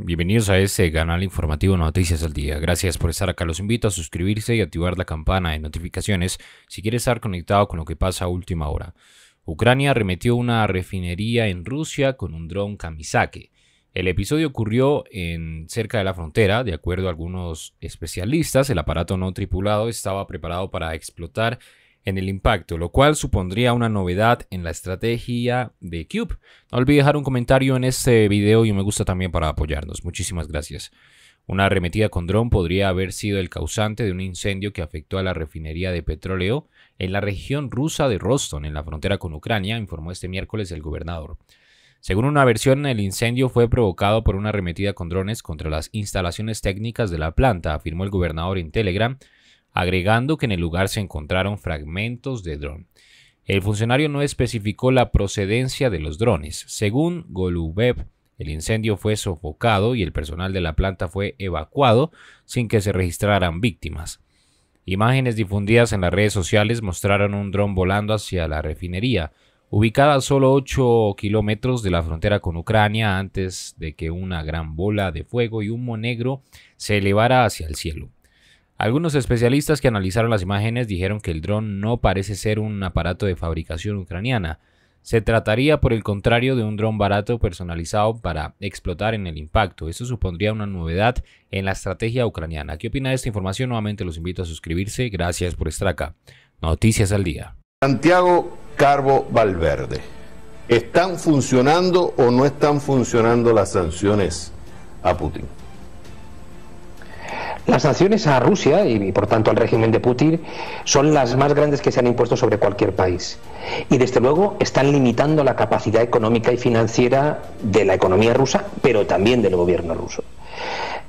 Bienvenidos a este canal informativo Noticias al Día. Gracias por estar acá. Los invito a suscribirse y activar la campana de notificaciones si quieres estar conectado con lo que pasa a última hora. Ucrania arremetió una refinería en Rusia con un dron Kamisake. El episodio ocurrió en cerca de la frontera. De acuerdo a algunos especialistas, el aparato no tripulado estaba preparado para explotar en el impacto, lo cual supondría una novedad en la estrategia de Cube. No olvide dejar un comentario en este video y un me gusta también para apoyarnos. Muchísimas gracias. Una arremetida con dron podría haber sido el causante de un incendio que afectó a la refinería de petróleo en la región rusa de Roston, en la frontera con Ucrania, informó este miércoles el gobernador. Según una versión, el incendio fue provocado por una arremetida con drones contra las instalaciones técnicas de la planta, afirmó el gobernador en Telegram, agregando que en el lugar se encontraron fragmentos de dron. El funcionario no especificó la procedencia de los drones. Según Golubev, el incendio fue sofocado y el personal de la planta fue evacuado sin que se registraran víctimas. Imágenes difundidas en las redes sociales mostraron un dron volando hacia la refinería, ubicada a solo 8 kilómetros de la frontera con Ucrania antes de que una gran bola de fuego y humo negro se elevara hacia el cielo. Algunos especialistas que analizaron las imágenes dijeron que el dron no parece ser un aparato de fabricación ucraniana. Se trataría, por el contrario, de un dron barato personalizado para explotar en el impacto. Eso supondría una novedad en la estrategia ucraniana. ¿Qué opina de esta información? Nuevamente los invito a suscribirse. Gracias por estar acá. Noticias al día. Santiago Carbo Valverde. ¿Están funcionando o no están funcionando las sanciones a Putin? Las sanciones a Rusia y, por tanto al régimen de Putin son las más grandes que se han impuesto sobre cualquier país. Y desde luego están limitando la capacidad económica y financiera de la economía rusa, pero también del gobierno ruso.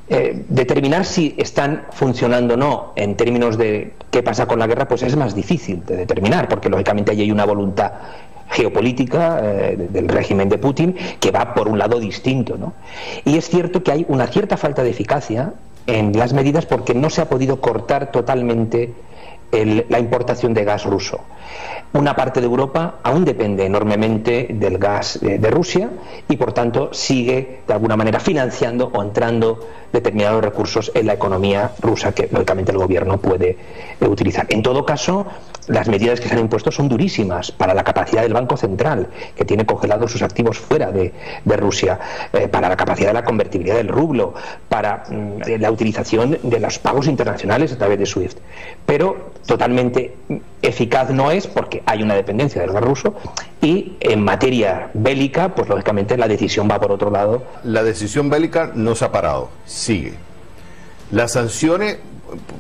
Eh, determinar si están funcionando o no en términos de qué pasa con la guerra, pues es más difícil de determinar, porque lógicamente hay una voluntad geopolítica eh, del régimen de Putin que va por un lado distinto. ¿no? Y es cierto que hay una cierta falta de eficacia en las medidas porque no se ha podido cortar totalmente la importación de gas ruso. Una parte de Europa aún depende enormemente del gas de Rusia y por tanto sigue de alguna manera financiando o entrando determinados recursos en la economía rusa que lógicamente el gobierno puede eh, utilizar. En todo caso, las medidas que se han impuesto son durísimas para la capacidad del Banco Central, que tiene congelados sus activos fuera de, Rusia, eh, para la capacidad de la convertibilidad del rublo, para mm, la utilización de los pagos internacionales a través de SWIFT. Pero totalmente eficaz no es porque hay una dependencia del gas ruso y en materia bélica, pues lógicamente la decisión va por otro lado. La decisión bélica no se ha parado sigue. Las sanciones,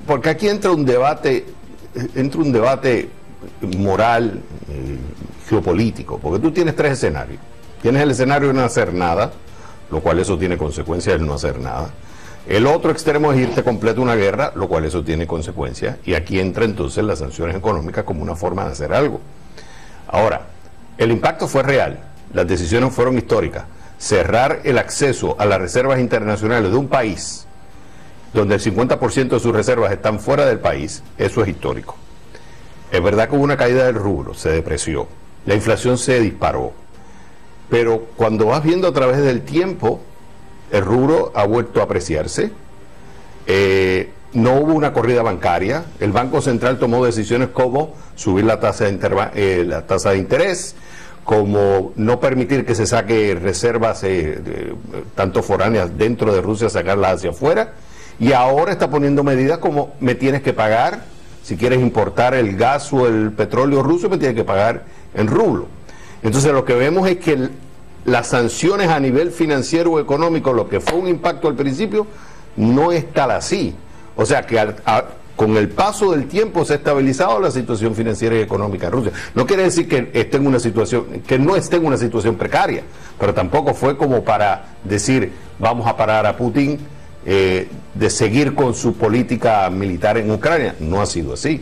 porque aquí entra un debate, entra un debate moral, eh, geopolítico, porque tú tienes tres escenarios. Tienes el escenario de no hacer nada, lo cual eso tiene consecuencias de no hacer nada. El otro extremo es irte completo una guerra, lo cual eso tiene consecuencias. Y aquí entra entonces las sanciones económicas como una forma de hacer algo. Ahora, el impacto fue real, las decisiones fueron históricas cerrar el acceso a las reservas internacionales de un país donde el 50% de sus reservas están fuera del país, eso es histórico. Es verdad que hubo una caída del rubro, se depreció, la inflación se disparó, pero cuando vas viendo a través del tiempo, el rubro ha vuelto a apreciarse, eh, no hubo una corrida bancaria, el Banco Central tomó decisiones como subir la tasa de, eh, la tasa de interés, como no permitir que se saque reservas eh, tanto foráneas dentro de Rusia, sacarlas hacia afuera, y ahora está poniendo medidas como me tienes que pagar, si quieres importar el gas o el petróleo ruso, me tienes que pagar en rublo. Entonces lo que vemos es que las sanciones a nivel financiero o económico, lo que fue un impacto al principio, no es tal así. O sea que con el paso del tiempo se ha estabilizado la situación financiera y económica de Rusia. No quiere decir que esté en una situación, que no esté en una situación precaria, pero tampoco fue como para decir vamos a parar a Putin eh, de seguir con su política militar en Ucrania. No ha sido así.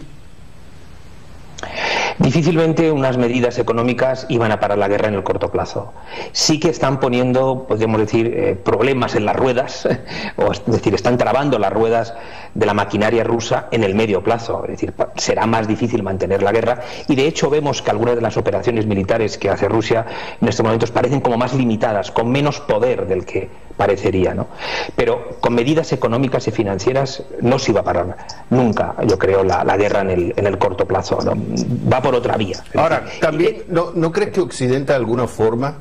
Difícilmente unas medidas económicas iban a parar la guerra en el corto plazo. Sí que están poniendo, podríamos decir, eh, problemas en las ruedas, o es decir, están trabando las ruedas de la maquinaria rusa en el medio plazo. Es decir, será más difícil mantener la guerra y de hecho vemos que algunas de las operaciones militares que hace Rusia en estos momentos parecen como más limitadas, con menos poder del que parecería. ¿no? Pero con medidas económicas y financieras no se iba a parar nunca, yo creo, la, guerra en el, en el, corto plazo. Por otra vía. Ahora, también, ¿no, ¿no crees que Occidente de alguna forma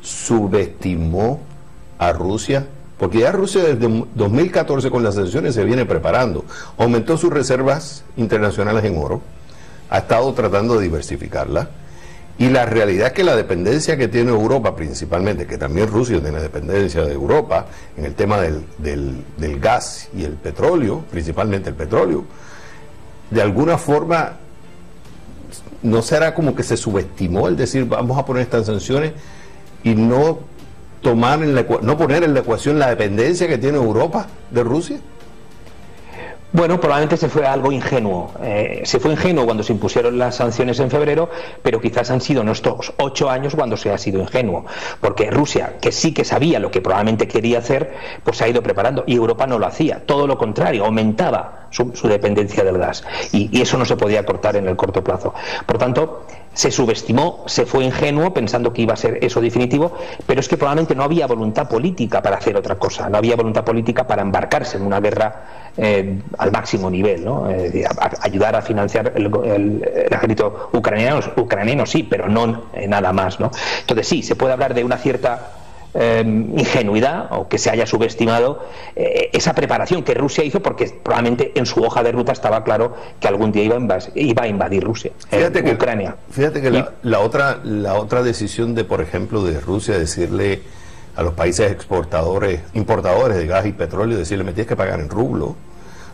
subestimó a Rusia? Porque ya Rusia desde 2014 con las sanciones se viene preparando. Aumentó sus reservas internacionales en oro, ha estado tratando de diversificarla y la realidad es que la dependencia que tiene Europa principalmente, que también Rusia tiene dependencia de Europa en el tema del, del, gas y el petróleo, principalmente el petróleo, de alguna forma no será como que se subestimó el decir vamos a poner estas sanciones y no tomar en la, no poner en la ecuación la dependencia que tiene Europa de Rusia. Bueno, probablemente se fue algo ingenuo. Eh, se fue ingenuo cuando se impusieron las sanciones en febrero, pero quizás han sido nuestros ocho años cuando se ha sido ingenuo. Porque Rusia, que sí que sabía lo que probablemente quería hacer, pues se ha ido preparando. Y Europa no lo hacía. Todo lo contrario, aumentaba su, dependencia del gas. y, eso no se podía cortar en el corto plazo. Por tanto, se subestimó, se fue ingenuo pensando que iba a ser eso definitivo, pero es que probablemente no había voluntad política para hacer otra cosa, no había voluntad política para embarcarse en una guerra eh, al máximo nivel, ¿no? Ayudar a financiar el, ejército ucraniano, ucraniano sí, pero no nada más. ¿no? Entonces sí, se puede hablar de una cierta Em, ingenuidad o que se haya subestimado eh, esa preparación que Rusia hizo porque probablemente en su hoja de ruta estaba claro que algún día iba a, iba a invadir Rusia, fíjate que, Ucrania. Fíjate que la, otra, la otra decisión de, por ejemplo, de Rusia decirle a los países exportadores, importadores de gas y petróleo, decirle me tienes que pagar en rublo,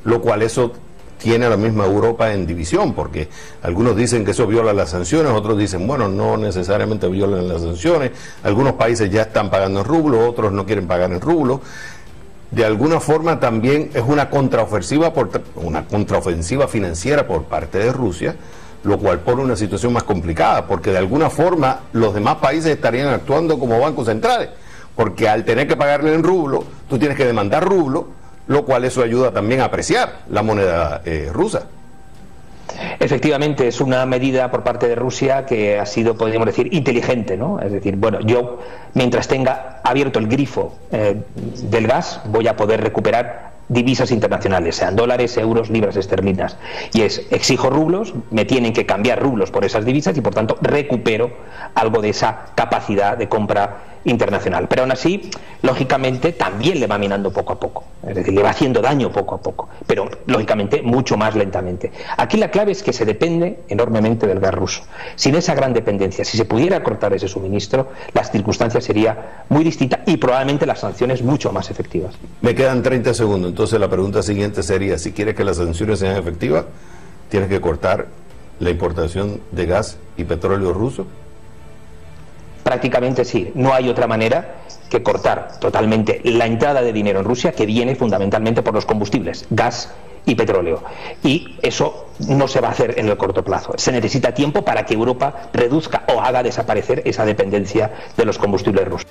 lo cual eso tiene a la misma Europa en división, porque algunos dicen que eso viola las sanciones, otros dicen, bueno, no necesariamente violan las sanciones, algunos países ya están pagando en rublo, otros no quieren pagar en rublo. De alguna forma también es una contraofensiva, por, una contraofensiva financiera por parte de Rusia, lo cual pone una situación más complicada, porque de alguna forma los demás países estarían actuando como bancos centrales, porque al tener que pagarle en rublo, tú tienes que demandar rublo, lo cual eso ayuda también a apreciar la moneda eh, rusa. Efectivamente, es una medida por parte de Rusia que ha sido, podríamos decir, inteligente, ¿no? Es decir, bueno, yo mientras tenga abierto el grifo eh, del gas, voy a poder recuperar divisas internacionales, sean dólares, euros, libras esterlinas. Y es, exijo rublos, me tienen que cambiar rublos por esas divisas y por tanto recupero algo de esa capacidad de compra internacional. Pero aún así, lógicamente, también le va minando poco a poco. Es decir, le va haciendo daño poco a poco, pero lógicamente mucho más lentamente. Aquí la clave es que se depende enormemente del gas ruso. Sin esa gran dependencia, si se pudiera cortar ese suministro, las circunstancias sería muy distintas y probablemente las sanciones mucho más efectivas. Me quedan 30 segundos, entonces la pregunta siguiente sería, si quieres que las sanciones sean efectivas, tienes que cortar la importación de gas y petróleo ruso. Prácticamente sí, no hay otra manera que cortar totalmente la entrada de dinero en Rusia que viene fundamentalmente por los combustibles, gas y petróleo. Y eso no se va a hacer en el corto plazo. Se necesita tiempo para que Europa reduzca o haga desaparecer esa dependencia de los combustibles rusos.